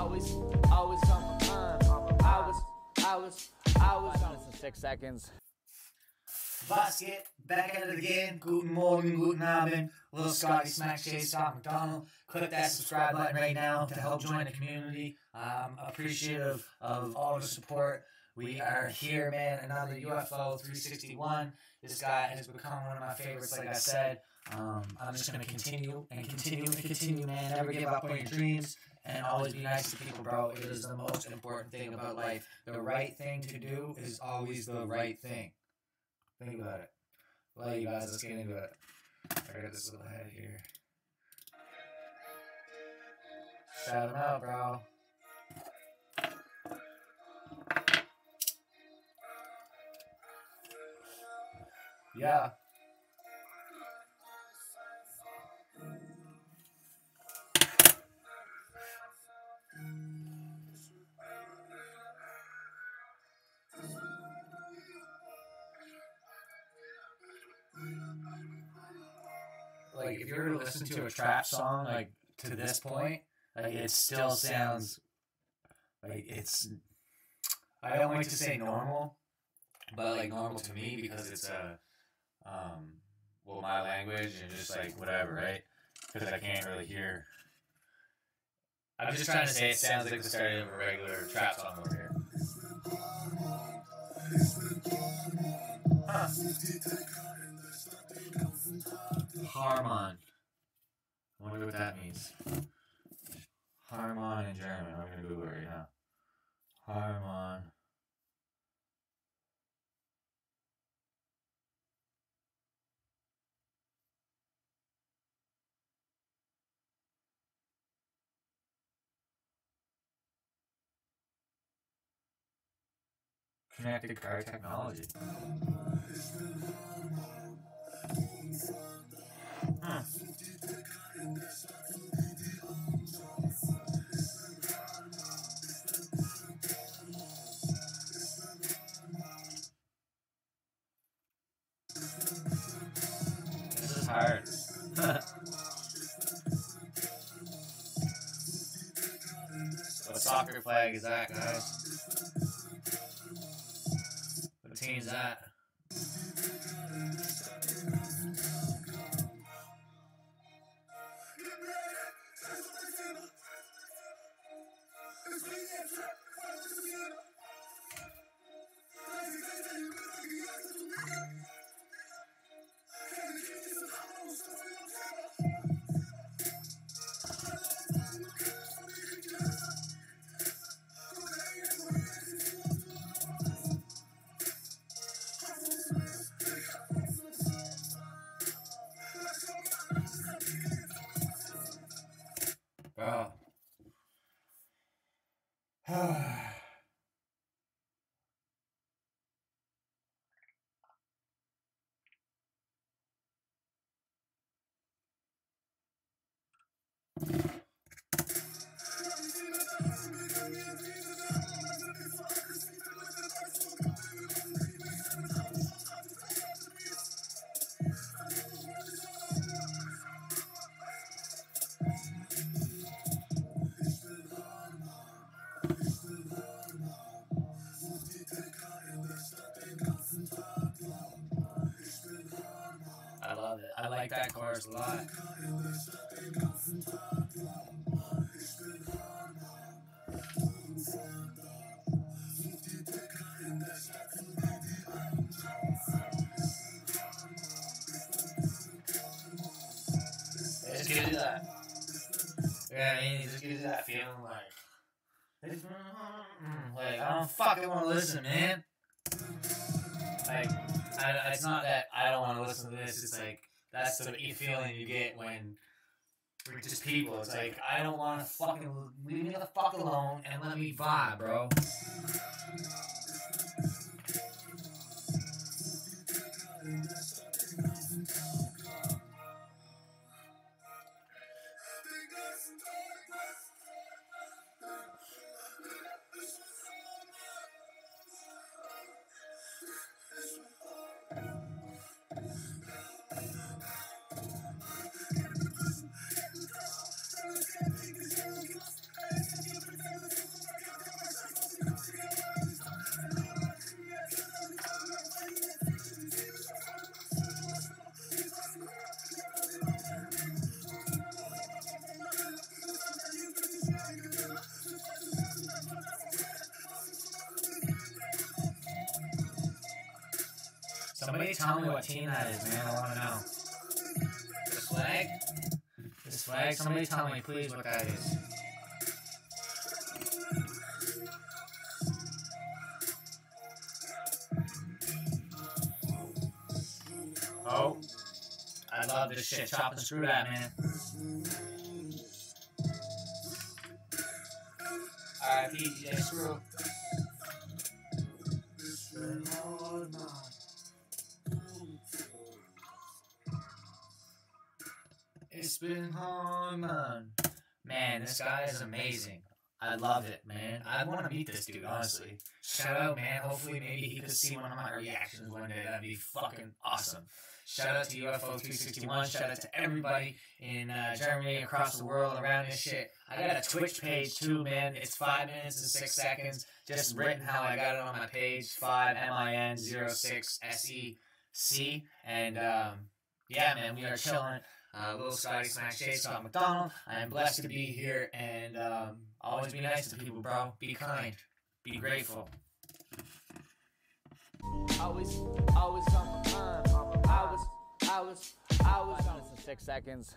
Always, always on my mind. I was, I was, I was on six seconds. Basket, back at it again. Guten Morgen, Guten Abend. Little Scotty Smack J. Scott McDonald. Click that subscribe button right now to help join the community. Um, appreciative of all the support. We are here, man. Another UFO 361. This guy has become one of my favorites, like I said. Um, I'm just going to continue and continue and continue, man. Never give up on your dreams and always be nice to people, bro. It is the most important thing about life. The right thing to do is always the right thing. Think about it. Love you guys. Let's get into it. I got this little head here. Shout him out, bro. Yeah. If you to listen to a trap song like to this point, like it still sounds like it's I don't like to say normal, but like normal to me because it's a um well my language and just like whatever, right? Because I can't really hear. I'm just trying to say it sounds like the start of a regular trap song over here. Huh. Harman. I wonder what that means. Harman in German. I'm gonna Google it right now. Harman. Connected car technology. Hard. what soccer flag is that, guys? What team's that? I love it. I like that chorus a lot. Yeah, I mean, it just gives you that feeling mm, mm, like, like I don't fucking want to listen, man. Like, I, it's not that I don't want to listen to this. It's like that's the feeling you get when we're just people. It's like I don't want to fucking leave me the fuck alone and let me vibe, bro. Somebody tell me what team that is, man. I want to know. This flag? This flag? Somebody tell me, please, what that is. Oh. I love this shit. Chop and screw that, man. Alright, DJ Screw. It's been hard, man. Man, this guy is amazing. I love it, man. I want to meet this dude, honestly. Shout out, man. Hopefully, maybe he could see one of my reactions one day. That'd be fucking awesome. Shout out to UFO 361. Shout out to everybody in uh, Germany, across the world, around this shit. I got a Twitch page too, man. It's five minutes and six seconds. Just written how I got it on my page. Five M I N zero six S E C. And um, yeah, man, we are chilling. Uh, little Scotty Smack J Scott McDonald. I am blessed to be here and um, always be nice to people, bro. Be kind. Be grateful. Always, always on my mind. I was, I was, I was on this in six seconds.